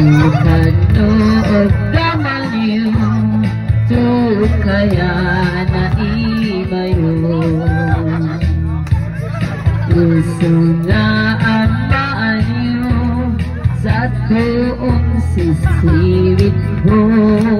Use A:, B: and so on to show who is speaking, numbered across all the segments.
A: Tulkano at damangin Tulog kaya na imayo Puso na ang maanyo Sa tuong sisirit
B: mo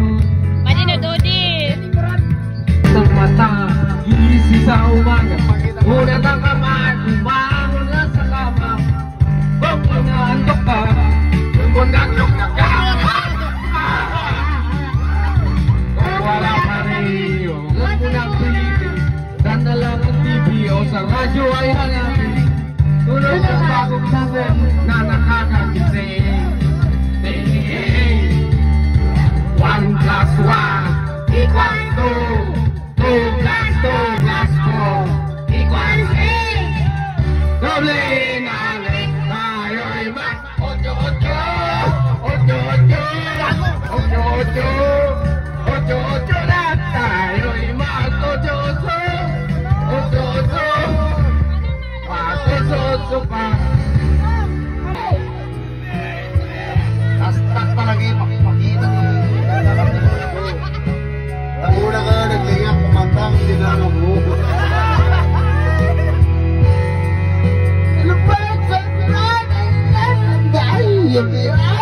B: sa umaga Una ng kamay Umangon na sa kama Kung inaantok ka Kung naglok na ka wala pa rin Huwag mo nang pilitin Tanda lang ang TV o sa radyo ay hanapin Tulog ang bagong buwan na Ocho, ocho, ocho, ocho, ocho, ocho. you be.